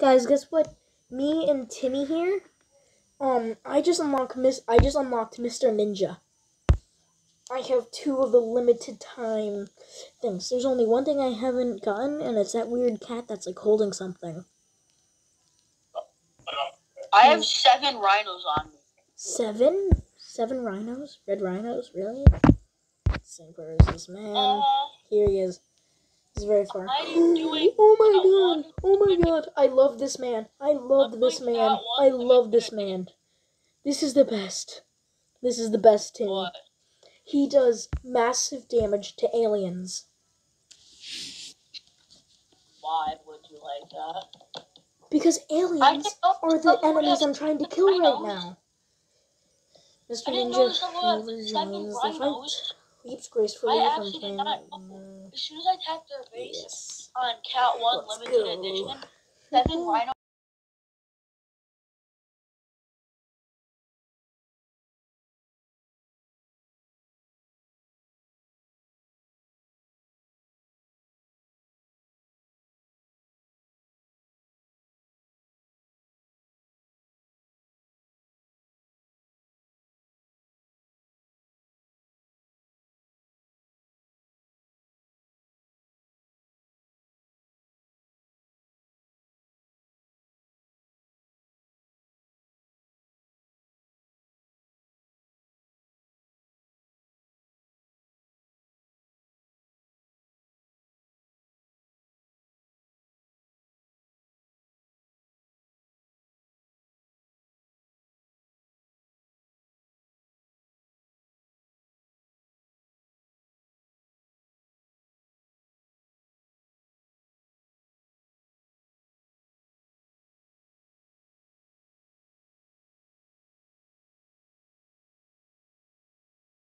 Guys, guess what? Me and Timmy here. Um, I just unlocked Miss. I just unlocked Mr. Ninja. I have two of the limited time things. There's only one thing I haven't gotten, and it's that weird cat that's like holding something. I have seven rhinos on me. Seven, seven rhinos, red rhinos, really? Where is this man? Uh, Here he is. Very far. Oh my god! Oh my god! I love this man. I love this man. I love this man. This is the best. This is the best team. He does massive damage to aliens. Why would you like that? Because aliens are the enemies I'm trying to kill right now. Mr. I didn't know Ninja never had seven joins the fight. rhinos. Leaps gracefully I from actually did planet. not know. As soon as I tapped their base Yes. on Cat 1 Let's Limited go. Edition, seven rhinos.